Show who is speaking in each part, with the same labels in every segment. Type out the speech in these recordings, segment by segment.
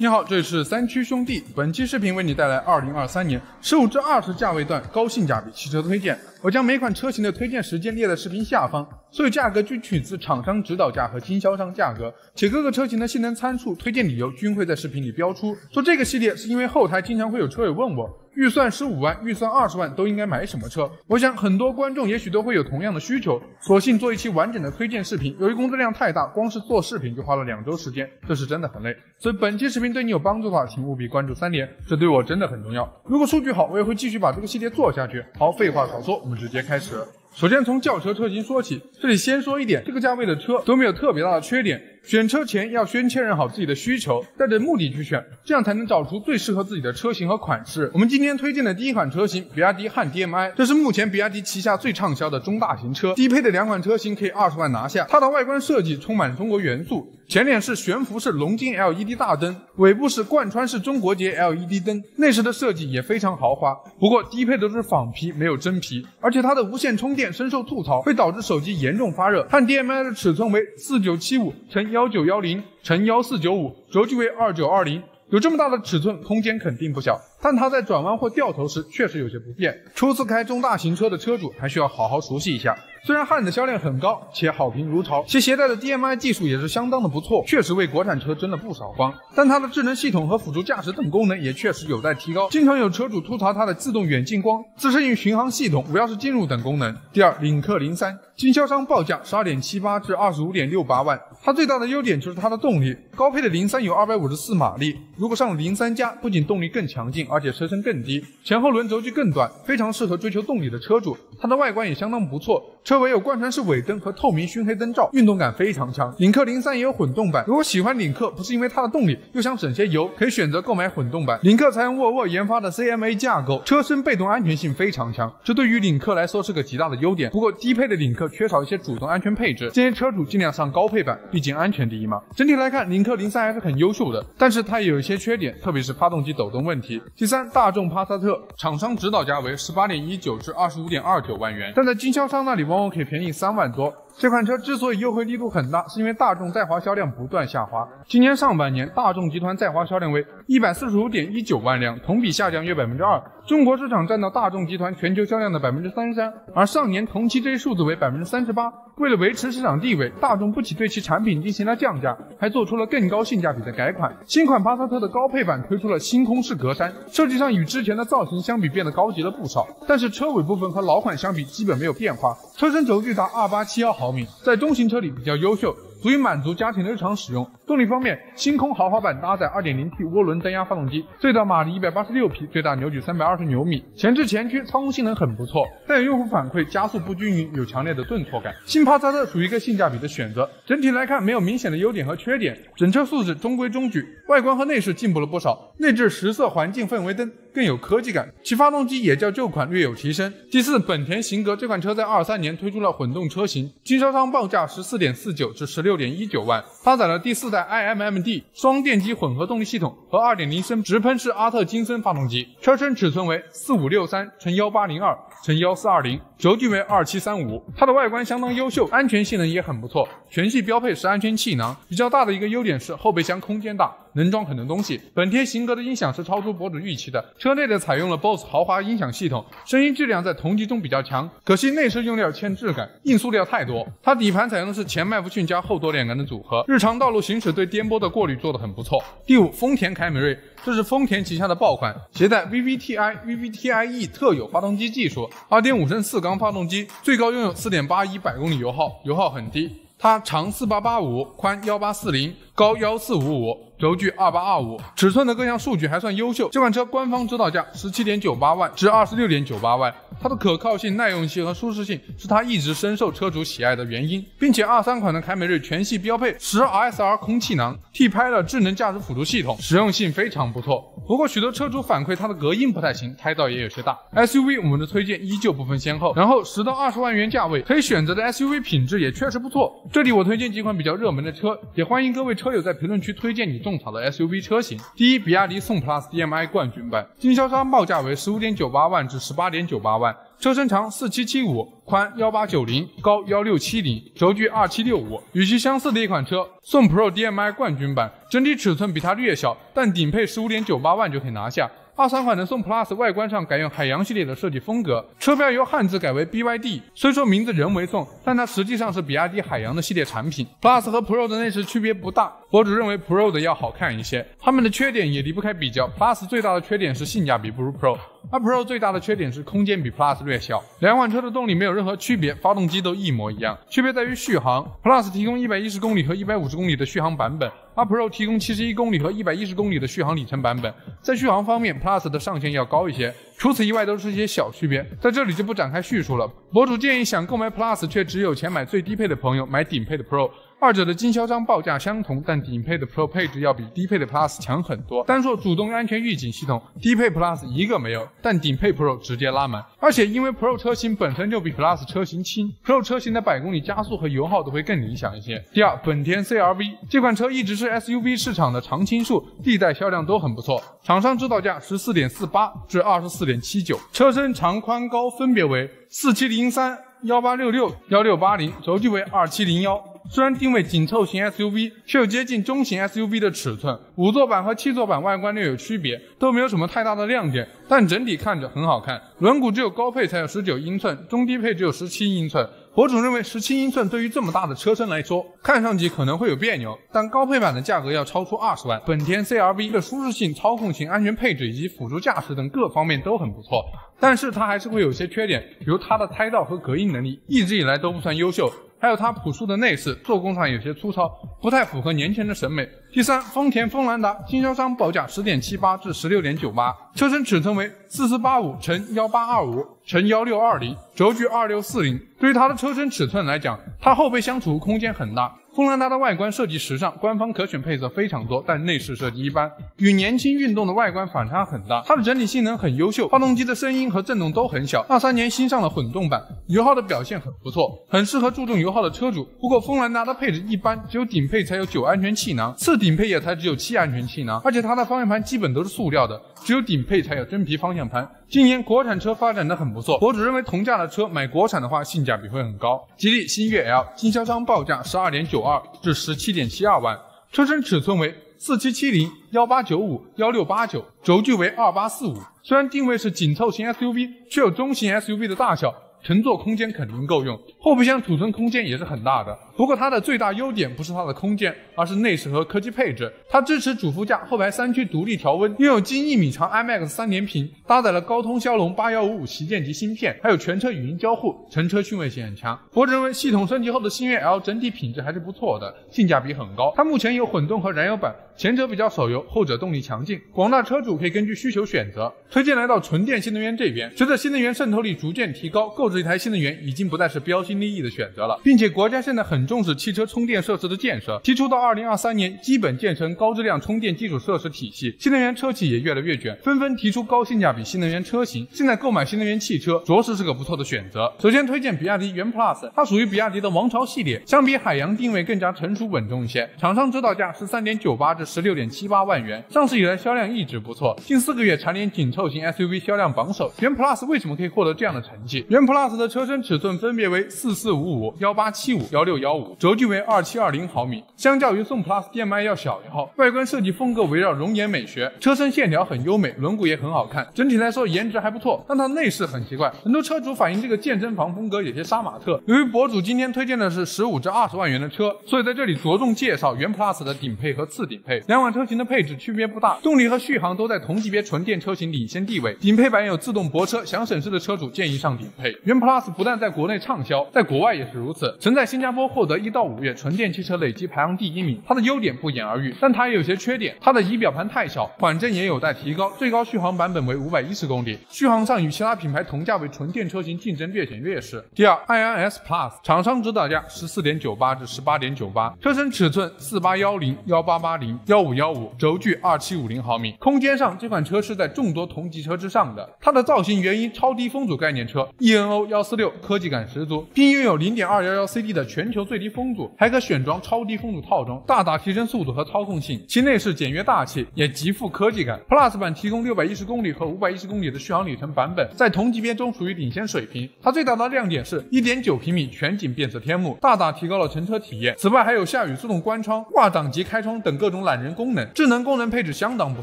Speaker 1: 你好，这里是三区兄弟。本期视频为你带来二零二三年十五至二十价位段高性价比汽车推荐。我将每款车型的推荐时间列在视频下方，所有价格均取自厂商指导价和经销商价格，且各个车型的性能参数、推荐理由均会在视频里标出。做这个系列是因为后台经常会有车友问我，预算十五万、预算二十万都应该买什么车？我想很多观众也许都会有同样的需求，索性做一期完整的推荐视频。由于工作量太大，光是做视频就花了两周时间，这是真的很累。所以本期视频对你有帮助的话，请务必关注三连，这对我真的很重要。如果数据好，我也会继续把这个系列做下去。好，废话少说，我们直接开始。首先从轿车车型说起，这里先说一点，这个价位的车都没有特别大的缺点。选车前要先确认好自己的需求，带着目的去选，这样才能找出最适合自己的车型和款式。我们今天推荐的第一款车型，比亚迪汉 DM-i，这是目前比亚迪旗下最畅销的中大型车，低配的两款车型可以二十万拿下。它的外观设计充满中国元素，前脸是悬浮式龙晶 LED 大灯，尾部是贯穿式中国结 LED 灯，内饰的设计也非常豪华。不过低配都是仿皮，没有真皮，而且它的无线充电深受吐槽，会导致手机严重发热。汉 DM-i 的尺寸为四九七五乘幺九幺零乘幺四九五，轴距为二九二零，有这么大的尺寸，空间肯定不小。但它在转弯或掉头时确实有些不便。初次开中大型车的车主还需要好好熟悉一下。虽然汉的销量很高，且好评如潮，其携带的 DMI 技术也是相当的不错，确实为国产车争了不少光。但它的智能系统和辅助驾驶等功能也确实有待提高。经常有车主吐槽它的自动远近光、自适应巡航系统、无钥匙进入等功能。第二，领克零三，经销商报价十二点七八至二十五点六八万。它最大的优点就是它的动力，高配的零三有二百五十四马力，如果上了零三加，不仅动力更强劲。而且车身更低，前后轮轴距更短，非常适合追求动力的车主。它的外观也相当不错，车尾有贯穿式尾灯和透明熏黑灯罩，运动感非常强。领克零三也有混动版，如果喜欢领克，不是因为它的动力，又想省些油，可以选择购买混动版。领克采用沃尔沃研发的 CMA 架构，车身被动安全性非常强，这对于领克来说是个极大的优点。不过低配的领克缺少一些主动安全配置，建议车主尽量上高配版，毕竟安全第一嘛。整体来看，领克零三还是很优秀的，但是它也有一些缺点，特别是发动机抖动问题。第三，大众帕萨特厂商指导价为十八点一九至二十五点二九万元，但在经销商那里往往可以便宜三万多。这款车之所以优惠力度很大，是因为大众在华销量不断下滑。今年上半年，大众集团在华销量为一百四十五点一九万辆，同比下降约百分之二。中国市场占到大众集团全球销量的百分之三十三，而上年同期这一数字为百分之三十八。为了维持市场地位，大众不仅对其产品进行了降价，还做出了更高性价比的改款。新款帕萨特的高配版推出了星空式格栅，设计上与之前的造型相比变得高级了不少，但是车尾部分和老款相比基本没有变化。车身轴距达二八七幺毫米，在中型车里比较优秀。足以满足家庭的日常使用。动力方面，星空豪华版搭载 2.0T 涡轮增压发动机，最大马力186匹，最大扭矩320牛米，前置前驱，操控性能很不错。但有用户反馈加速不均匀，有强烈的顿挫感。新帕萨特属于一个性价比的选择。整体来看，没有明显的优点和缺点，整车素质中规中矩。外观和内饰进步了不少，内置十色环境氛围灯更有科技感。其发动机也较旧款略有提升。第四，本田型格这款车在二三年推出了混动车型，经销商报价十四点四九至十六。点一九万，搭载了第四代 iMMD 双电机混合动力系统和二点零升直喷式阿特金森发动机，车身尺寸为四五六三乘幺八零二乘幺四二零。轴距为二七三五，它的外观相当优秀，安全性能也很不错，全系标配是安全气囊。比较大的一个优点是后备箱空间大，能装很多东西。本田型格的音响是超出博主预期的，车内的采用了 BOSS 豪华音响系统，声音质量在同级中比较强。可惜内饰用料欠质感，硬塑料太多。它底盘采用的是前麦弗逊加后多连杆的组合，日常道路行驶对颠簸的过滤做得很不错。第五，丰田凯美瑞。这是丰田旗下的爆款，携带 VVTi VVTi-E 特有发动机技术，2.5升四缸发动机，最高拥有4.81百公里油耗，油耗很低。它长4885，宽1840，高1455，轴距2825，尺寸的各项数据还算优秀。这款车官方指导价17.98万至26.98万。它的可靠性、耐用性和舒适性是它一直深受车主喜爱的原因，并且二三款的凯美瑞全系标配十 RSR 空气囊，替拍了智能驾驶辅助系统，实用性非常不错。不过许多车主反馈它的隔音不太行，胎噪也有些大。SUV 我们的推荐依旧不分先后，然后十到二十万元价位可以选择的 SUV 品质也确实不错。这里我推荐几款比较热门的车，也欢迎各位车友在评论区推荐你中种草的 SUV 车型。第一，比亚迪宋 PLUS DM-i 冠军版，经销商报价为十五点九八万至十八点九八万，车身长四七七五，宽幺八九零，高幺六七零，轴距二七六五。与其相似的一款车，宋 Pro DM-i 冠军版，整体尺寸比它略小，但顶配十五点九八万就可以拿下。二三款的宋 Plus 外观上改用海洋系列的设计风格，车标由汉字改为 BYD。虽说名字人为宋，但它实际上是比亚迪海洋的系列产品。Plus 和 Pro 的内饰区别不大，博主认为 Pro 的要好看一些。它们的缺点也离不开比较，Plus 最大的缺点是性价比不如 Pro。而 Pro 最大的缺点是空间比 Plus 略小，两款车的动力没有任何区别，发动机都一模一样，区别在于续航。Plus 提供一百一十公里和一百五十公里的续航版本，而 Pro 提供七十一公里和一百一十公里的续航里程版本。在续航方面，Plus 的上限要高一些，除此以外都是一些小区别，在这里就不展开叙述了。博主建议想购买 Plus 却只有钱买最低配的朋友买顶配的 Pro。二者的经销商报价相同，但顶配的 Pro 配置要比低配的 Plus 强很多。单说主动安全预警系统，低配 Plus 一个没有，但顶配 Pro 直接拉满。而且因为 Pro 车型本身就比 Plus 车型轻，Pro 车型的百公里加速和油耗都会更理想一些。第二，本田 CR-V 这款车一直是 SUV 市场的常青树，历代销量都很不错。厂商指导价十四点四八至二十四点七九，车身长宽高分别为四七零三、幺八六六、幺六八零，轴距为二七零幺。虽然定位紧凑型 SUV，却又接近中型 SUV 的尺寸。五座版和七座版外观略有区别，都没有什么太大的亮点，但整体看着很好看。轮毂只有高配才有十九英寸，中低配只有十七英寸。博主认为十七英寸对于这么大的车身来说，看上去可能会有别扭，但高配版的价格要超出二十万。本田 CR-V 的舒适性、操控性、安全配置以及辅助驾驶等各方面都很不错，但是它还是会有些缺点，比如它的胎噪和隔音能力一直以来都不算优秀。还有它朴素的内饰，做工上有些粗糙，不太符合年轻人的审美。第三，丰田锋兰达经销商报价十点七八至十六点九八，车身尺寸为四四八五乘幺八二五乘幺六二零，轴距二六四零。对于它的车身尺寸来讲，它后备箱储物空间很大。锋兰达的外观设计时尚，官方可选配色非常多，但内饰设计一般，与年轻运动的外观反差很大。它的整体性能很优秀，发动机的声音和震动都很小。二三年新上了混动版，油耗的表现很不错，很适合注重油耗的车主。不过锋兰达的配置一般，只有顶配才有九安全气囊，次顶配也才只有七安全气囊，而且它的方向盘基本都是塑料的，只有顶配才有真皮方向盘。今年国产车发展的很不错，博主认为同价的车买国产的话性价比会很高。吉利星越 L 经销商报价十二点九二至十七点七二万，车身尺寸为四七七零、幺八九五、幺六八九，轴距为二八四五。虽然定位是紧凑型 SUV，却有中型 SUV 的大小。乘坐空间肯定够用，后备箱储存空间也是很大的。不过它的最大优点不是它的空间，而是内饰和科技配置。它支持主副驾后排三区独立调温，拥有近一米长 IMAX 三连屏，搭载了高通骁龙八幺五五旗舰级芯片，还有全车语音交互，乘车趣味性很强。我认为系统升级后的星越 L 整体品质还是不错的，性价比很高。它目前有混动和燃油版，前者比较省油，后者动力强劲，广大车主可以根据需求选择。推荐来到纯电新能源这边，随着新能源渗透率逐渐提高，购置一台新能源已经不再是标新利益的选择了，并且国家现在很重视汽车充电设施的建设，提出到二零二三年基本建成高质量充电基础设施体系。新能源车企也越来越卷，纷纷提出高性价比新能源车型。现在购买新能源汽车着实是个不错的选择。首先推荐比亚迪元 Plus，它属于比亚迪的王朝系列，相比海洋定位更加成熟稳重一些。厂商指导价十三点九八至十六点七八万元，上市以来销量一直不错，近四个月蝉联紧凑型 SUV 销量榜首。元 Plus 为什么可以获得这样的成绩？元 Plus 的车身尺寸分别为四四五五、幺八七五、幺六幺五，轴距为二七二零毫米，相较于宋 Plus DM-i 要小一号。外观设计风格围绕容颜美学，车身线条很优美，轮毂也很好看，整体来说颜值还不错。但它内饰很奇怪，很多车主反映这个健身房风格有些杀马特。由于博主今天推荐的是十五至二十万元的车，所以在这里着重介绍元 Plus 的顶配和次顶配两款车型的配置区别不大，动力和续航都在同级别纯电车型领先地位。顶配版有自动泊车，想省事的车主建议上顶配。元 Plus 不但在国内畅销，在国外也是如此，曾在新加坡获得一到五月纯电汽车累计排行第一名。它的优点不言而喻，但它也有些缺点。它的仪表盘太小，缓震也有待提高。最高续航版本为五百一十公里，续航上与其他品牌同价位纯电车型竞争略显劣势。第二，iNS Plus 厂商指导价十四点九八至十八点九八，车身尺寸四八幺零、幺八八零、幺五幺五，轴距二七五零毫米。空间上，这款车是在众多同级车之上的。它的造型源于超低风阻概念车，ENO 幺四六科技感十足。并拥有0.211 CD 的全球最低风阻，还可选装超低风阻套装，大大提升速度和操控性。其内饰简约大气，也极富科技感。Plus 版提供610公里和510公里的续航里程版本，在同级别中属于领先水平。它最大的亮点是1.9平米全景变色天幕，大大提高了乘车体验。此外，还有下雨自动关窗、挂挡及开窗等各种懒人功能，智能功能配置相当不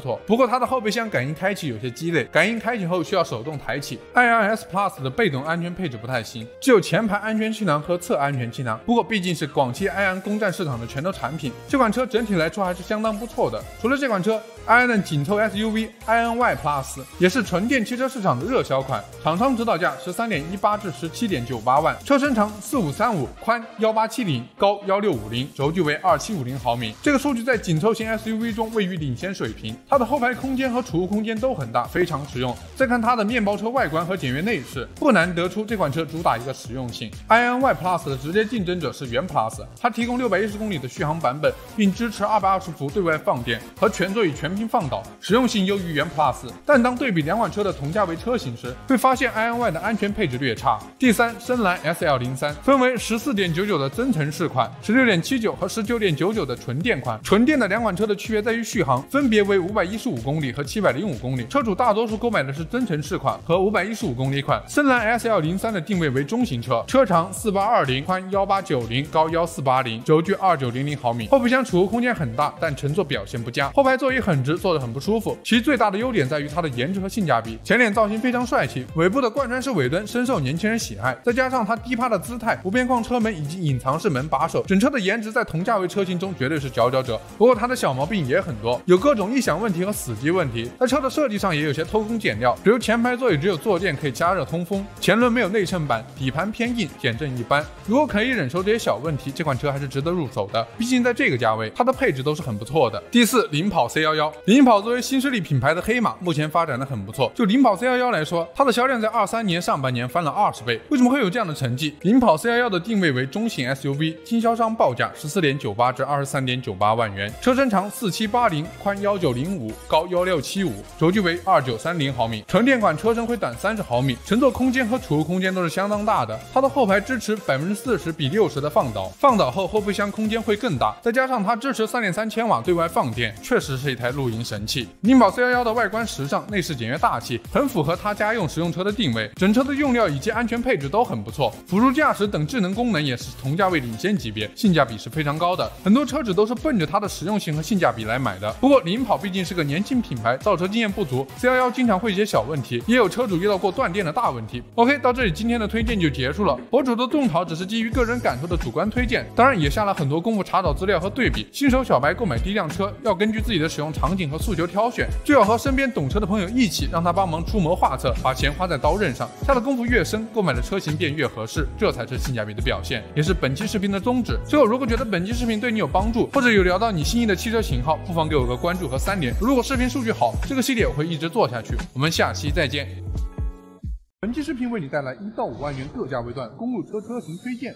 Speaker 1: 错。不过它的后备箱感应开启有些鸡肋，感应开启后需要手动抬起。iR S Plus 的被动安全配置不太行，只有前排安全气囊和侧安全气囊。不过毕竟是广汽埃安攻占市场的拳头产品，这款车整体来说还是相当不错的。除了这款车，埃安的紧凑 SUV iNY Plus 也是纯电汽车市场的热销款，厂商指导价十三点一八至十七点九八万，车身长四五三五，宽幺八七零，高幺六五零，轴距为二七五零毫米。这个数据在紧凑型 SUV 中位于领先水平。它的后排空间和储物空间都很大，非常实用。再看它的面包车外观和简约内饰，不难得出这款车主打一个实用性。iNY Plus 的直接竞争者是元 Plus，它提供六百一十公里的续航版本，并支持二百二十伏对外放电和全座椅全屏放倒，实用性优于元 Plus。但当对比两款车的同价位车型时，会发现 iNY 的安全配置略差。第三，深蓝 SL 零三分为十四点九九的增程式款、十六点七九和十九点九九的纯电款。纯电的两款车的区别在于续航，分别为五百一十五公里和七百零五公里。车主大多数购买的是增程式款和五百一十五公里款。深蓝 SL 零三的定位为中型车，车长四八二零，宽幺八九零，高幺四八零，轴距二九零零毫米。后备箱储物空间很大，但乘坐表现不佳，后排座椅很直，坐得很不舒服。其最大的优点在于它的颜值和性价比，前脸造型非常帅气，尾部的贯穿式尾灯深受年轻人喜爱，再加上它低趴的姿态、无边框车门以及隐藏式门把手，整车的颜值在同价位车型中绝对是佼佼者。不过它的小毛病也很多，有各种异响问题和死机问题。在车的设计上也有些偷工减料，比如前排座椅只有坐垫可以加热通风，前轮没有内衬板，底盘偏硬，减震一般。如果可以忍受这些小问题，这款车还是值得入手的。毕竟在这个价位，它的配置都是很不错的。第四，领跑 C 幺幺，领跑作为新势力品牌的黑马，目前发展的很不错。就领跑 C 幺幺来说，它的销量在二三年上半年翻了二十倍。为什么会有这样的成绩？领跑 C 幺幺的定位为中型 SUV，经销商报价十四点九八至二十三点九八万元，车身长四七八零，宽幺九零五，高幺六七五，轴距为二九三零毫米。纯电款车身会短三十毫米，乘坐空间和储物空间都是相当大的。它的后排支持百分之四十比六十的放倒，放倒后后备箱空间会更大，再加上它支持三点三千瓦对外放电，确实是一台露营神器。领跑 C 幺幺的外观时尚，内饰简约大气，很符合它家用实用车的定位。整车的用料以及安全配置都很不错，辅助驾驶等智能功能也是同价位领先级别，性价比是非常高的。很多车主都是奔着它的实用性和性价比来买的。不过领跑毕竟是个年轻品牌，造车经验不足，C 幺幺经常会一些小问题，也有车主遇到过断电的大问题。OK，到这里今天的推荐就结束了。博主的种草只是基于个人感受的主观推荐，当然也下了很多功夫查找资料和对比。新手小白购买第一辆车要根据自己的使用场景和诉求挑选，最好和身边懂车的朋友一起，让他帮忙出谋划策，把钱花在刀刃上。下的功夫越深，购买的车型便越合适，这才是性价比的表现，也是本期视频的宗旨。最后，如果觉得本期视频对你有帮助，或者有聊到你心仪的汽车型号，不妨给我个关注和三连。如果视频数据好，这个系列我会一直做下去。我们下期再见。本期视频为你带来一到五万元各价位段公路车车型推荐。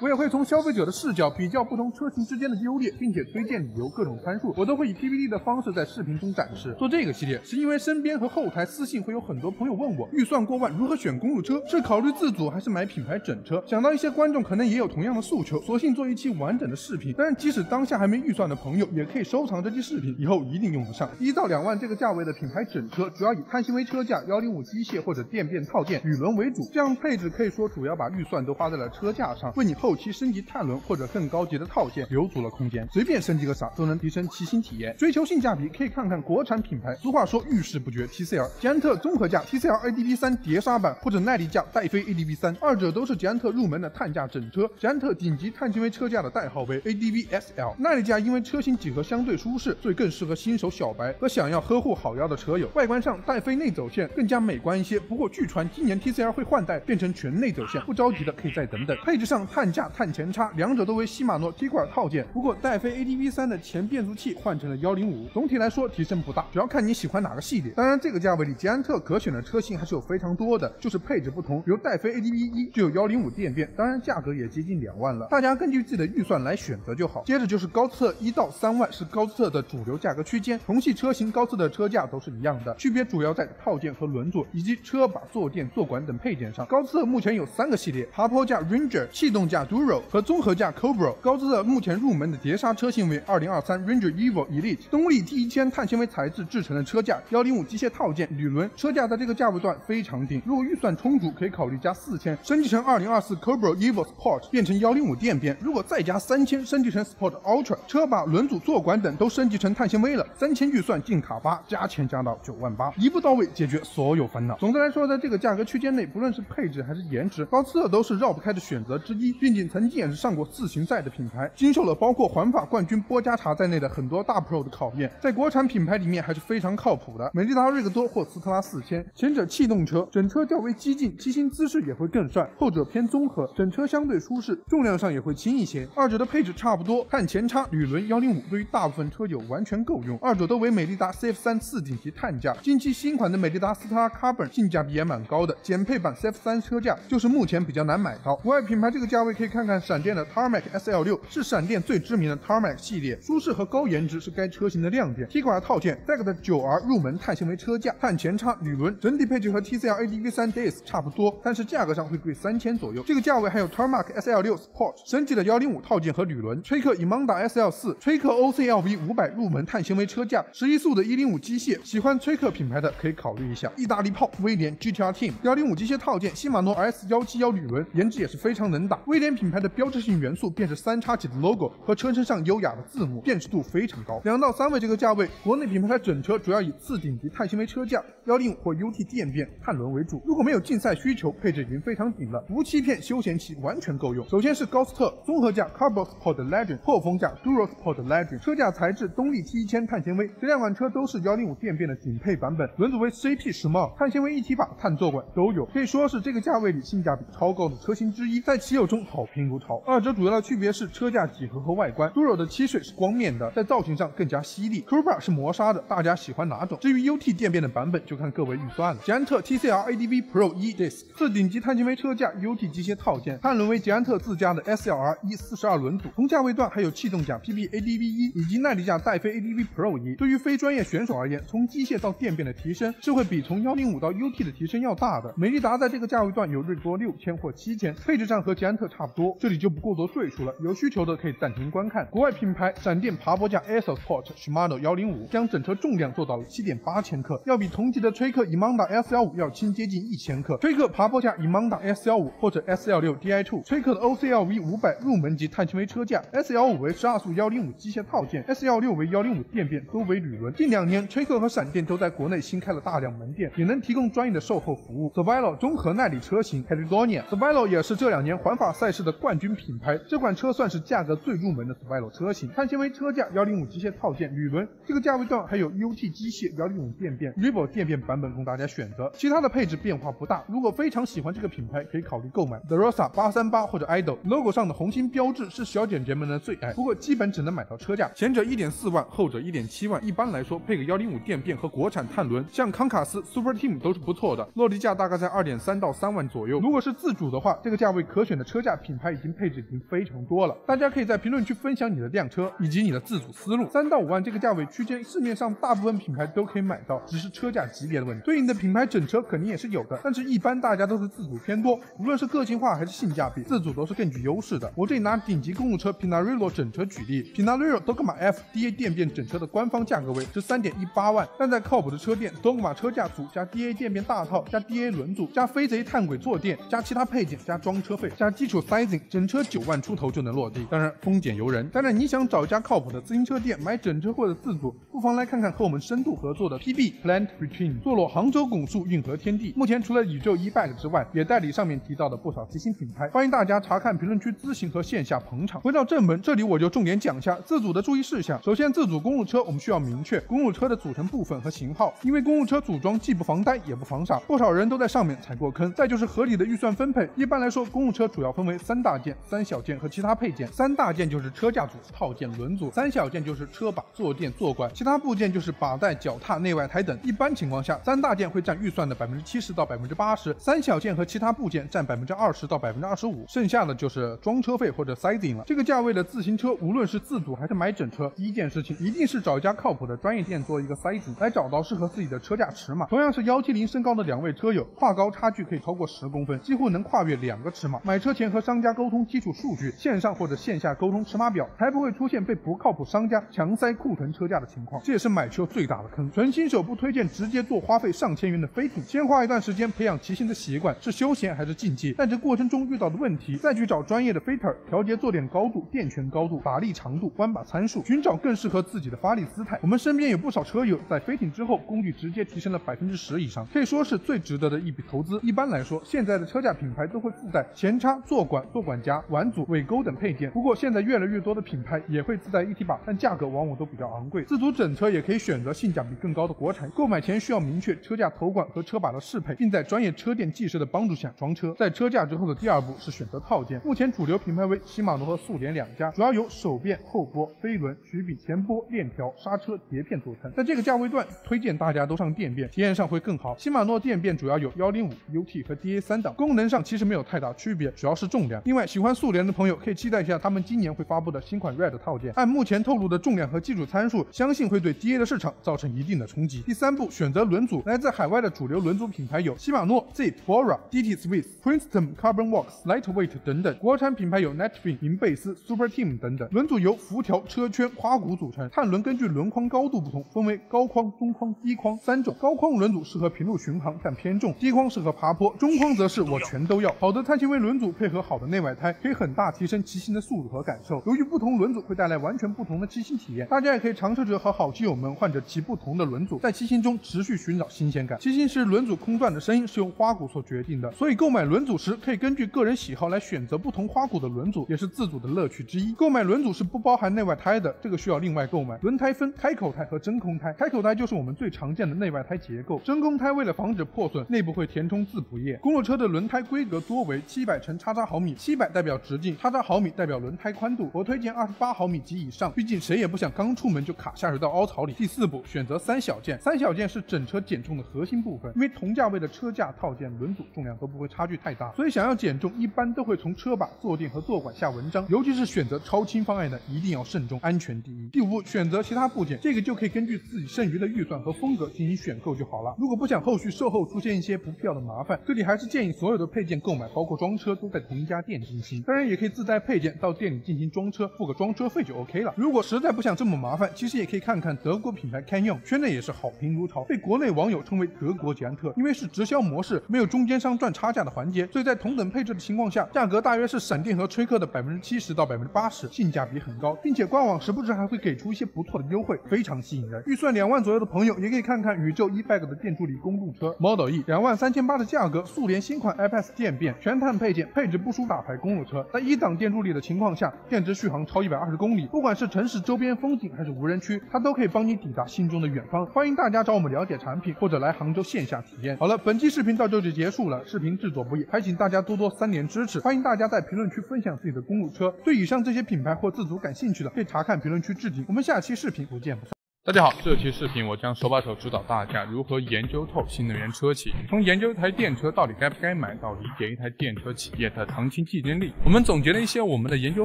Speaker 1: 我也会从消费者的视角比较不同车型之间的优劣，并且推荐理由各种参数，我都会以 PPT 的方式在视频中展示。做这个系列是因为身边和后台私信会有很多朋友问我，预算过万如何选公路车？是考虑自主还是买品牌整车？想到一些观众可能也有同样的诉求，索性做一期完整的视频。当然，即使当下还没预算的朋友，也可以收藏这期视频，以后一定用得上。一到两万这个价位的品牌整车，主要以碳纤维车架、幺零五机械或者电变套件、雨轮为主，这样配置可以说主要把预算都花在了车架上，为你后期升级碳轮或者更高级的套件留足了空间，随便升级个啥都能提升骑行体验。追求性价比，可以看看国产品牌。俗话说遇事不决，TCL 捷安特综合价 TCL ADB 三碟刹版或者耐力价戴飞 ADB 三，二者都是捷安特入门的碳架整车。捷安特顶级碳纤维车架的代号为 ADB SL，耐力架因为车型几何相对舒适，所以更适合新手小白和想要呵护好腰的车友。外观上，戴飞内走线更加美观一些，不过据传今年 TCL 会换代变成全内走线，不着急的可以再等等。配置上，碳
Speaker 2: 碳价、碳前叉，两者都为禧玛诺 T 管套件。不过戴飞 ADV 三的前变速器换成了幺零五，总体来说提升不大，主要看你喜欢哪个系列。当然，这个价位里捷安特可选的车型还是有非常多的，就是配置不同。比如戴飞 ADV 一就有幺零五电变，当然价格也接近两万了，大家根据自己的预算来选择就好。接着就是高斯特一到三万是高斯特的主流价格区间，同系车型高斯特车价都是一样的，区别主要在套件和轮组以及车把、坐垫、坐管等配件上。高斯特目前有三个系列：爬坡架 Ranger、气动架 Duro 和综合价 Cobra。高斯特目前入门的碟刹车型为二零二三 Ranger Evo Elite，动力 T 一千碳纤维材质制成的车架，幺零五机械套件、铝轮，车架在这个价位段非常顶。如果预算充足，可以考虑加四千，升级成二零二四 Cobra Evo Sport，变成幺零五电变。如果再加三千，升级成 Sport Ultra，车把、轮组、坐管等都升级成碳纤维了。三千预算进卡八，加钱加到九万八，一步到位解决所有烦恼。总的来说，在这个价格区间内，不论是配置还是颜值，高斯特都是绕不开的选择之一。毕竟曾经也是上过自行赛的品牌，经受了包括环法冠军波加查在内的很多大 Pro 的考验，在国产品牌里面还是非常靠谱的。美利达瑞克多或斯特拉四千，前者气动车，整车较为激进，骑行姿势也会更帅；后者偏综合，整车相对舒适，重量上也会轻一些。二者的配置差不多，碳前叉、铝轮幺零五对于大部分车友完全够用。二者都为美利达 CF 三次顶级碳架，近期新款的美利达斯特拉 Carbon 性价比也蛮高的，减配版 CF 三车架就是目前比较难买到。国外品牌这个价位可以看看闪电的 Tarmac SL 六，是闪电最知名的 Tarmac 系列，舒适和高颜值是该车型的亮点。T 管套件 z a g 的九 R 入门碳纤维车架，碳前叉、铝轮，整体配置和 TCL ADV 三 Days 差不多，但是价格上会贵三千左右。这个价位还有 Tarmac SL 六 Sport 升级的幺零五套件和铝轮，崔克 Emonda SL 四，崔克 OCLV 五百入门碳纤维车架，十一速的一零五机械，喜欢崔克品牌的可以考虑一下。意大利炮威廉 GTR Team 幺零五机械套件，禧玛诺 S 幺七幺铝轮，颜值也是非常能打。威廉品牌的标志性元素便是三叉戟的 logo 和车身上优雅的字母，辨识度非常高。两到三位这个价位，国内品牌的整车主要以次顶级碳纤维车架、幺零五或 UT 电变、碳轮为主。如果没有竞赛需求，配置已经非常顶了，无欺骗休闲骑完全够用。首先是高斯特综合架 Carbo Sport Legend 破风架 Duro Sport Legend，车架材质动力 T 一千碳纤维，这两款车都是幺零五电变的顶配版本，轮组为 CP 十帽，碳纤维一体把、碳座管都有，可以说是这个价位里性价比超高的车型之一，在骑友中好评如潮。二者主要的区别是车架几何和外观，Duro 的漆水是光面的，在造型上更加犀利，Cobra 是磨砂的，大家喜欢哪种？至于 UT 电变的版本，就看各位预算了。捷安特 TCR ADV Pro 一 Disc 次顶级碳纤维车架，UT 机械套件，碳轮为捷安特自家的 SLR 一四十二轮组，同价位段还有气动架 PB ADV 一以及耐力架戴飞 ADV Pro 一。对于非专业选手而言，从机械到电变的提升是会比从幺零五到 UT 的提升要大的。美利达在这个价位段有锐多六千或七千，配置上和捷安特差差不多，这里就不过多赘述了。有需求的可以暂停观看。国外品牌闪电爬坡架 a s o Sport Shimano 幺零五将整车重量做到了七点八千克，要比同级的崔克 Emonda S 幺五要轻接近一千克。崔克爬坡架 Emonda S 幺五或者 S 幺六 Di Two，崔克的 OCLV 五百入门级碳纤维车架，S 幺五为十二速幺零五机械套件，S 幺六为幺零五电变，都为铝轮。近两年，崔克和闪电都在国内新开了大量门店，也能提供专业的售后服务。Survilo 综合耐力车型 Caledonia，Survilo 也是这两年环法赛事的冠军品牌。这款车算是价格最入门的 Survilo 车型，碳纤维车架幺零五机械套件，铝轮。这个价位段还有 UT 机械幺零五电变、Revo 电变版本供大家选择，其他的配置变化不大。如果非常喜欢这个品牌，可以考虑购买 The Rosa 八三八或者 Idol，logo 上的红心标志是小姐姐们的最爱。不过基本只能买到车架，前者一点四万，后者一点七万。一般来说，配个幺零五电变和国产碳轮，像康卡斯、Super Team 都是不错的，落地价大概在二点三到三万左右。如果是自主的话，这个价位可选的车架品牌已经配置已经非常多了。大家可以在评论区分享你的辆车以及你的自主思路。三到五万这个价位区间，市面上大部分品牌都可以买到，只是车架级别的问题。对应的品牌整车肯定也是有的，但是一般大家都是自主偏多，无论是个性化还是性价比，自主都是更具优势的。我这里拿顶级公路车 Pinarello 整车举例，Pinarello Dogma F DA 电变整车的官方价格为十三点一八万，但在靠谱的车店，Dogma 车架组加 DA 电变大套加 DA 轮组加飞贼碳轨坐垫加其他配件加装车费加基础 sizing，整车九万出头就能落地。当然丰俭由人，当然你想找一家靠谱的自行车店买整车或者自主，不妨来看看和我们深度合作的 PB Plant Between，坐落杭州拱墅运河天地。目前除了宇宙 e-bike 之外，也代理上面提到的不少骑行品牌。欢迎大家查看评论区咨询和线下捧场。回到正门，这里我就重点讲一下自主的注意事项。首先，自主公路车我们需要明确公路车的组成部分和型号，因为公路车组装既不防呆也不防傻，不少人都在上面踩过坑。再就是合理的预算分配，一般来说，公路车主要分为三大件、三小件和其他配件。三大件就是车架组、套件、轮组；三小件就是车把、坐垫、坐管，其他部件就是把带、脚踏、内外胎等。一般情况下，三大件会占预算的百分之七十到百分之八十，三小件和其他部件占百分之二十到百分之二十五，剩下的就是装车费或者 sizing 了。这个价位的自行车，无论是自主还是买整车，第一件事情一定是找一家靠谱的专业店做一个 sizing，来找到适合自己的车架尺码。同样是幺七零身高的两位车友，跨高差距可以超过十公分，几乎能跨越两个尺码。买车前和上商家沟通基础数据，线上或者线下沟通尺码表，才不会出现被不靠谱商家强塞库存车架的情况。这也是买车最大的坑。纯新手不推荐直接做花费上千元的飞艇，先花一段时间培养骑行的习惯，是休闲还是竞技？在这过程中遇到的问题，再去找专业的 fitter 调节坐垫高度、垫圈高度、把力长度、弯把参数，寻找更适合自己的发力姿态。我们身边有不少车友在飞艇之后，功率直接提升了百分之十以上，可以说是最值得的一笔投资。一般来说，现在的车架品牌都会附带前叉、坐管、坐管夹、碗组、尾钩等配件。不过现在越来越多的品牌也会自带一体把，但价格往往都比较昂贵。自主整车也可以选择性价比更高的国产。购买前需要明确车架头管和车把的适配，并在专业车店技师的帮助下装车。在车架之后的第二步是选择套件。目前主流品牌为禧玛诺和速联两家，主要由手变、后拨、飞轮、曲柄、前拨、链条、刹车、碟片组成。在这个价位段，推荐大家都上电变，体验上会更好。禧玛诺电变主要有幺零五、UT 和 DA 三档，功能上其实没有太大区别，主要是重另外，喜欢速联的朋友可以期待一下他们今年会发布的新款 Red 套件。按目前透露的重量和基础参数，相信会对 DA 的市场造成一定的冲击。第三步，选择轮组。来自海外的主流轮组品牌有禧玛诺、Zip、Bora、DT Swiss、Princeton、Carbon Works、Lightweight 等等。国产品牌有 Netfin、银贝斯、Super Team 等等。轮组由辐条、车圈、花鼓组成。碳轮根据轮框高度不同，分为高框、中框、低框三种。高框轮组适合平路巡航，但偏重；低框适合爬坡，中框则是我全都要。好的碳纤维轮组配合好的内外胎，可以很大提升骑行的速度和感受。由于不同轮组会带来完全不同的骑行体验，大家也可以尝试着和好基友们换着骑不同的轮组，在骑行中持续寻找新鲜感。骑行时轮组空转的声音是由花鼓所决定的，所以购买轮组时可以根据个人喜好来选择不同花鼓的轮组，也是自主的乐趣之一。购买轮组是不包含内外胎的，这个需要另外购买。轮胎分开口胎和真空胎，开口胎就是我们最常见的内外胎结构，真空胎为了防止破损，内部会填充自补液。公路车的轮胎规格多为七百乘叉叉毫米，七百代表直径，叉叉毫米代表轮胎宽度。我推荐二十八毫米及以上，毕竟谁也不想刚出门就卡下水道凹槽里。第四步，选择三小件，三小件是整车减重的核心部分，因为同价位的车架套件、轮组重量都不会差距太大，所以想要减重，一般都会从车把、坐垫和坐管下文章，尤其是选择超轻方案的，一定要慎重，安全第一。第五，选择其他部件，这个就可以根据自己剩余的预算和风格进行选购就好了。如果不想后续售后出现一些不必要的麻烦，这里还是建议所有的配件购买，包括装车都在同家店进行，当然也可以自带配件到店里进行装车，付个装车费就 OK 了。如果实在不想这么麻烦，其实也可以看看德国品牌 Canyon，圈内也是好评如潮，被国内网友称为德国捷安特，因为是直销模式，没有中间商赚差价的环节，所以在同等配置的情况下，价格大约是闪电和吹克的百分之七十到百分之八十，性价比很高，并且官网时不时还会给出一些不错的优惠，非常吸引人。预算两万左右的朋友，也可以看看宇宙 e-bike 的电助力公路车 Model E，两万三千八的价格，速联新款 iPace 渐变全碳配件，配置不输大牌公路车，在一档电助力的情况下，电池续航超一百二十公里，不管是城市周边风景还是无人区，它都可以帮你抵达心中的远方。欢迎大家找我们了解产品，或者来杭州线下体验。好了，本期视频到这就结束了，视频制作不易，还请大家多多三连支持。欢迎大家在评论区分享自己的公路车，对以上这些品牌或自主感兴趣的，可以查看评论区置顶。我们下期视频不见不散。大家好，这期视频我将手把手指导大家如何研究透新能源车企，从研究一台电车到底该不该买，到理解一台电车企业的长期竞争力。我们总结了一些我们的研究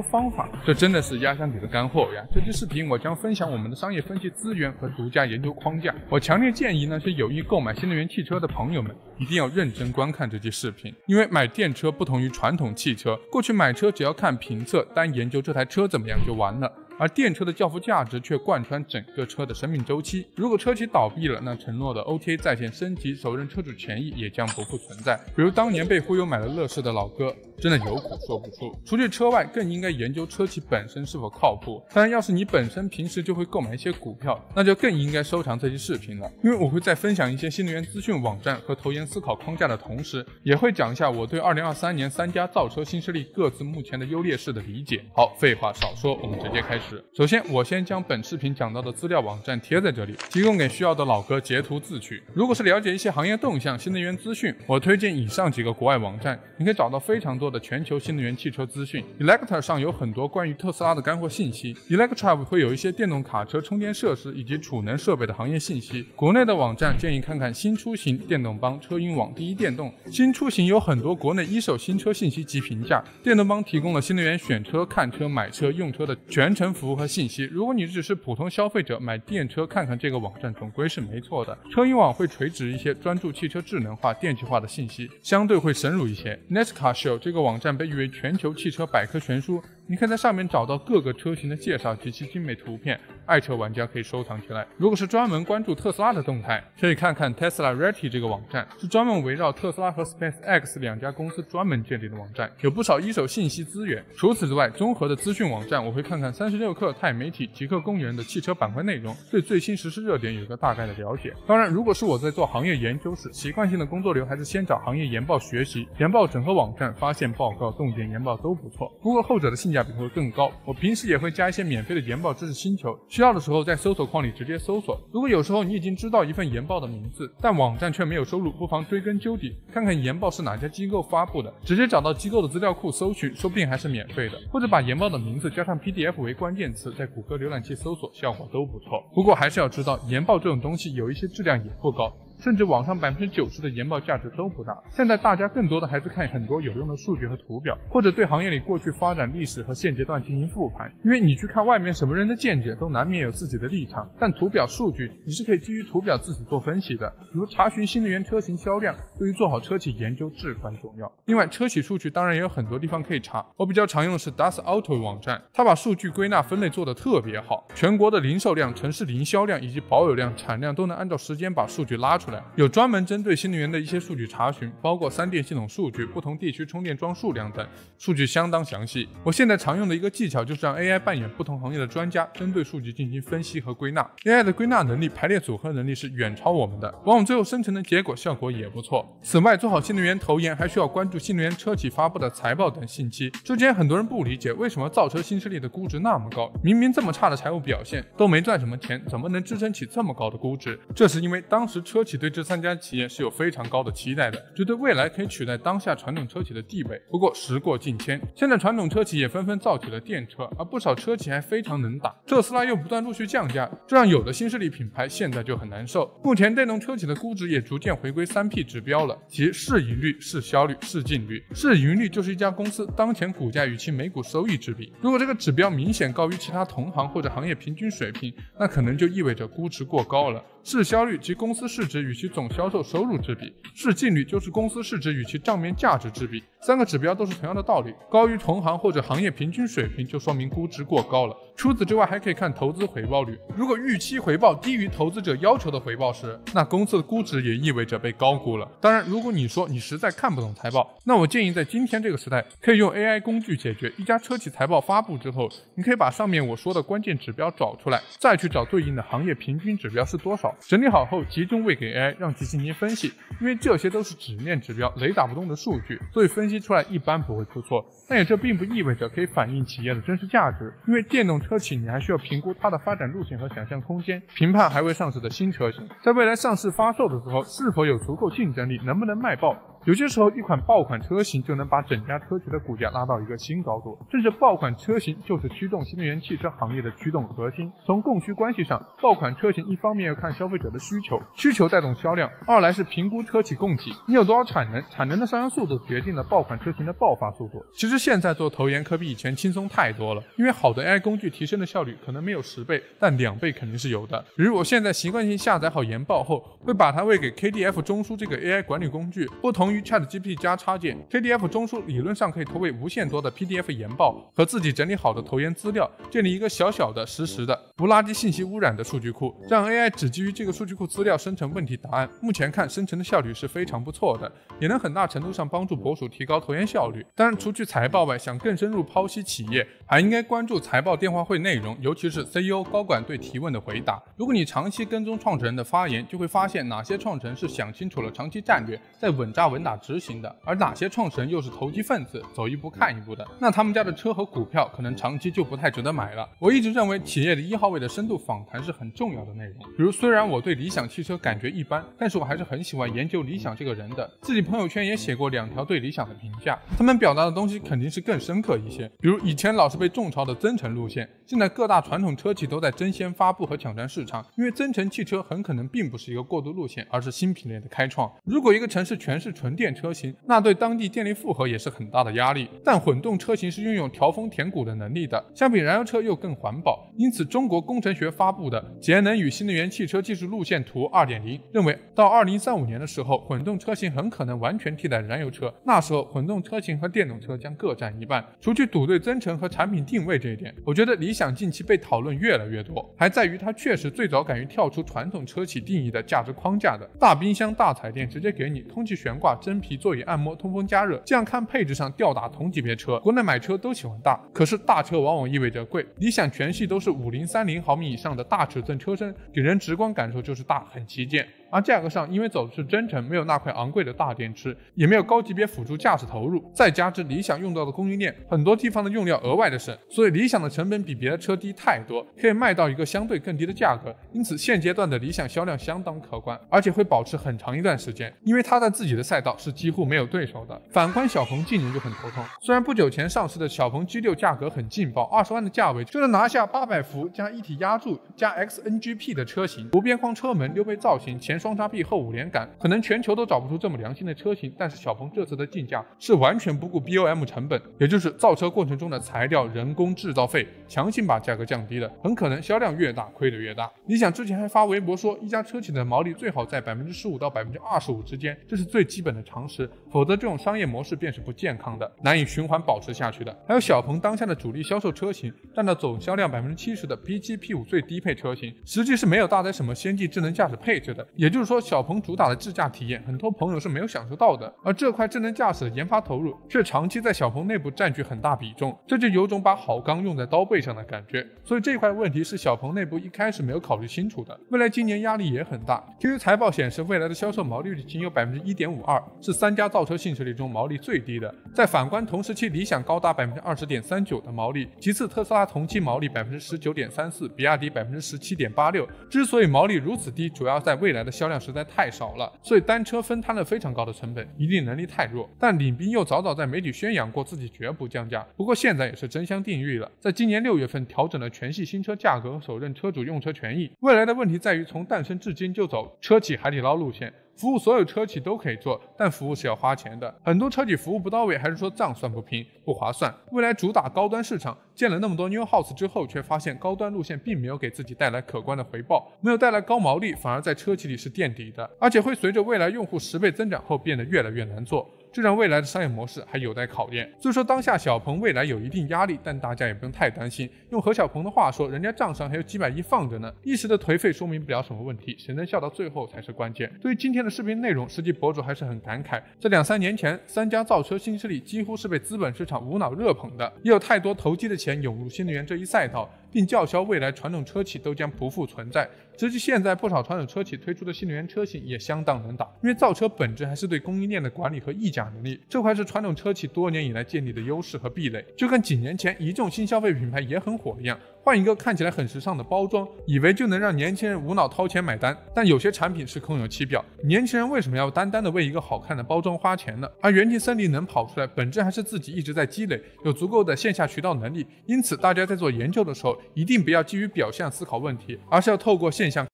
Speaker 2: 方法，这真的是压箱底的干货呀！这期视频我将分享我们的商业分析资源和独家研究框架。我强烈建议呢，是有意购买新能源汽车的朋友们，一定要认真观看这期视频，因为买电车不同于传统汽车，过去买车只要看评测，单研究这台车怎么样就完了。而电车的交付价值却贯穿整个车的生命周期。如果车企倒闭了，那承诺的 OTA 在线升级、首任车主权益也将不复存在。比如当年被忽悠买了乐视的老哥，真的有苦说不出。除去车外，更应该研究车企本身是否靠谱。当然，要是你本身平时就会购买一些股票，那就更应该收藏这期视频了，因为我会在分享一些新能源资讯网站和投研思考框架的同时，也会讲一下我对2023年三家造车新势力各自目前的优劣势的理解。好，废话少说，我们直接开始。首先，我先将本视频讲到的资料网站贴在这里，提供给需要的老哥截图自取。如果是了解一些行业动向、新能源资讯，我推荐以上几个国外网站，你可以找到非常多
Speaker 1: 的全球新能源汽车资讯。Electra 上有很多关于特斯拉的干货信息，Electra 会有一些电动卡车充电设施以及储能设备的行业信息。国内的网站建议看看新出行、电动帮、车云网、第一电动。新出行有很多国内一手新车信息及评价，电动帮提供了新能源选车、看车、买车、用车的全程服务和信息。如果你只是普通消费者，买电车看看这个网站总归是没错的。车云网会垂直一些，专注汽车智能化、电气化的信息，相对会深入一些。Nescar Show 这个这个网站被誉为全球汽车百科全书。你可以在上面找到各个车型的介绍及其精美图片，爱车玩家可以收藏起来。如果是专门关注特斯拉的动态，可以看看 Tesla Ready 这个网站，是专门围绕特斯拉和 SpaceX 两家公司专门建立的网站，有不少一手信息资源。除此之外，综合的资讯网站我会看看三十六氪、钛媒体、极客公园的汽车板块内容，对最新实时热点有个大概的了解。当然，如果是我在做行业研究时，习惯性的工作流还是先找行业研报学习，研报整合网站、发现报告、洞见研报都不错。不过后者的性价价比会更高。我平时也会加一些免费的研报知识星球，需要的时候在搜索框里直接搜索。如果有时候你已经知道一份研报的名字，但网站却没有收录，不妨追根究底，看看研报是哪家机构发布的，直接找到机构的资料库搜寻，说不定还是免费的。或者把研报的名字加上 PDF 为关键词，在谷歌浏览器搜索，效果都不错。不过还是要知道，研报这种东西有一些质量也不高。甚至网上百分之九十的研报价值都不大。现在大家更多的还是看很多有用的数据和图表，或者对行业里过去发展历史和现阶段进行复盘。因为你去看外面什么人的见解，都难免有自己的立场。但图表数据你是可以基于图表自己做分析的，比如查询新能源车型销量，对于做好车企研究至关重要。另外，车企数据当然也有很多地方可以查。我比较常用的是 Das Auto 网站，它把数据归纳分类做得特别好，全国的零售量、城市零销量以及保有量、产量都能按照时间把数据拉出。出来有专门针对新能源的一些数据查询，包括三电系统数据、不同地区充电桩数量等，数据相当详细。我现在常用的一个技巧就是让 AI 扮演不同行业的专家，针对数据进行分析和归纳。AI 的归纳能力、排列组合能力是远超我们的，往往最后生成的结果效果也不错。此外，做好新能源投研，还需要关注新能源车企发布的财报等信息。之前很多人不理解，为什么造车新势力的估值那么高？明明这么差的财务表现，都没赚什么钱，怎么能支撑起这么高的估值？这是因为当时车企。对这三家企业是有非常高的期待的，觉得未来可以取代当下传统车企的地位。不过时过境迁，现在传统车企也纷纷造起了电车，而不少车企还非常能打。特斯拉又不断陆续降价，这让有的新势力品牌现在就很难受。目前电动车企的估值也逐渐回归三 P 指标了，即市盈率、市销率、市净率。市盈率就是一家公司当前股价与其每股收益之比。如果这个指标明显高于其他同行或者行业平均水平，那可能就意味着估值过高了。市销率即公司市值与其总销售收入之比，市净率就是公司市值与其账面价值之比。三个指标都是同样的道理，高于同行或者行业平均水平，就说明估值过高了。除此之外，还可以看投资回报率。如果预期回报低于投资者要求的回报时，那公司的估值也意味着被高估了。当然，如果你说你实在看不懂财报，那我建议在今天这个时代，可以用 AI 工具解决。一家车企财报发布之后，你可以把上面我说的关键指标找出来，再去找对应的行业平均指标是多少，整理好后集中喂给 AI，让其进行分析。因为这些都是纸面指标，雷打不动的数据，所以分析出来一般不会出错。但也这并不意味着可以反映企业的真实价值，因为电动车企你还需要评估它的发展路线和想象空间，评判还未上市的新车型，在未来上市发售的时候是否有足够竞争力，能不能卖爆。有些时候，一款爆款车型就能把整家车企的股价拉到一个新高度，甚至爆款车型就是驱动新能源汽车行业的驱动核心。从供需关系上，爆款车型一方面要看消费者的需求，需求带动销量；二来是评估车企供给，你有多少产能，产能的上扬速度决定了爆款车型的爆发速度。其实现在做投研可比以前轻松太多了，因为好的 AI 工具提升的效率可能没有十倍，但两倍肯定是有的。比如我现在习惯性下载好研报后，会把它喂给 KDF 中枢这个 AI 管理工具，不同于于。Chat G P 加插件，KDF 中枢理论上可以投喂无限多的 PDF 研报和自己整理好的投研资料，建立一个小小的实时的不垃圾信息污染的数据库，让 AI 只基于这个数据库资料生成问题答案。目前看生成的效率是非常不错的，也能很大程度上帮助博主提高投研效率。当然，除去财报外，想更深入剖析企业，还应该关注财报电话会内容，尤其是 CEO 高管对提问的回答。如果你长期跟踪创始人的发言，就会发现哪些创始人是想清楚了长期战略，在稳扎稳打。执行的，而哪些创始人又是投机分子，走一步看一步的，那他们家的车和股票可能长期就不太值得买了。我一直认为企业的一号位的深度访谈是很重要的内容。比如，虽然我对理想汽车感觉一般，但是我还是很喜欢研究理想这个人的。自己朋友圈也写过两条对理想的评价，他们表达的东西肯定是更深刻一些。比如以前老是被种嘲的增程路线，现在各大传统车企都在争先发布和抢占市场，因为增程汽车很可能并不是一个过渡路线，而是新品类的开创。如果一个城市全是纯纯电车型，那对当地电力负荷也是很大的压力。但混动车型是拥有调风填谷的能力的，相比燃油车又更环保。因此，中国工程学发布的《节能与新能源汽车技术路线图二点零》认为，到二零三五年的时候，混动车型很可能完全替代燃油车。那时候，混动车型和电动车将各占一半。除去赌对增程和产品定位这一点，我觉得理想近期被讨论越来越多，还在于它确实最早敢于跳出传统车企定义的价值框架的。大冰箱、大彩电直接给你空气悬挂、真皮座椅按摩、通风加热，这样看配置上吊打同级别车。国内买车都喜欢大，可是大车往往意味着贵。理想全系都是五零三零毫米以上的大尺寸车身，给人直观感受就是大，很旗舰。而价格上，因为走的是真程，没有那块昂贵的大电池，也没有高级别辅助驾驶投入，再加之理想用到的供应链很多地方的用料额外的省，所以理想的成本比别的车低太多，可以卖到一个相对更低的价格。因此现阶段的理想销量相当可观，而且会保持很长一段时间，因为它在自己的赛道是几乎没有对手的。反观小鹏近年就很头痛，虽然不久前上市的小鹏 G6 价格很劲爆，二十万的价位就能拿下八百伏加一体压铸加 XNGP 的车型，无边框车门、溜背造型、前。双叉臂后五连杆，可能全球都找不出这么良心的车型。但是小鹏这次的竞价是完全不顾 BOM 成本，也就是造车过程中的材料、人工制造费，强行把价格降低了，很可能销量越大亏得越大。理想之前还发微博说，一家车企的毛利最好在百分之十五到百分之二十五之间，这是最基本的常识，否则这种商业模式便是不健康的，难以循环保持下去的。还有小鹏当下的主力销售车型，占到总销量百分之七十的 P7、P5 最低配车型，实际是没有搭载什么先进智能驾驶配置的，也。也就是说，小鹏主打的智驾体验，很多朋友是没有享受到的。而这块智能驾驶的研发投入，却长期在小鹏内部占据很大比重，这就有种把好钢用在刀背上的感觉。所以这块问题是小鹏内部一开始没有考虑清楚的。未来今年压力也很大。QQ 财报显示，未来的销售毛利率仅有百分之一点五二，是三家造车新势力中毛利最低的。再反观同时期，理想高达百分之二十点三九的毛利，其次特斯拉同期毛利百分之十九点三四，比亚迪百分之十七点八六。之所以毛利如此低，主要在未来的。销量实在太少了，所以单车分摊了非常高的成本，一定能力太弱。但领兵又早早在媒体宣扬过自己绝不降价，不过现在也是真香定律了。在今年六月份调整了全系新车价格和首任车主用车权益。未来的问题在于从诞生至今就走车企海底捞路线。服务所有车企都可以做，但服务是要花钱的。很多车企服务不到位，还是说账算不平，不划算。未来主打高端市场，建了那么多 new house 之后，却发现高端路线并没有给自己带来可观的回报，没有带来高毛利，反而在车企里是垫底的，而且会随着未来用户十倍增长后变得越来越难做。这让未来的商业模式还有待考验。所以说，当下小鹏未来有一定压力，但大家也不用太担心。用何小鹏的话说，人家账上还有几百亿放着呢，一时的颓废说明不了什么问题，谁能笑到最后才是关键。对于今天的视频内容，实际博主还是很感慨，在两三年前，三家造车新势力几乎是被资本市场无脑热捧的，也有太多投机的钱涌入新能源这一赛道。并叫嚣未来传统车企都将不复存在。实际现在不少传统车企推出的新能源车型也相当能打，因为造车本质还是对供应链的管理和议价能力，这块是传统车企多年以来建立的优势和壁垒。就跟几年前一众新消费品牌也很火一样。换一个看起来很时尚的包装，以为就能让年轻人无脑掏钱买单，但有些产品是空有其表。年轻人为什么要单单的为一个好看的包装花钱呢？而元气森林能跑出来，本质还是自己一直在积累，有足够的线下渠道能力。因此，大家在做研究的时候，一定不要基于表象思考问题，而是要透过现象。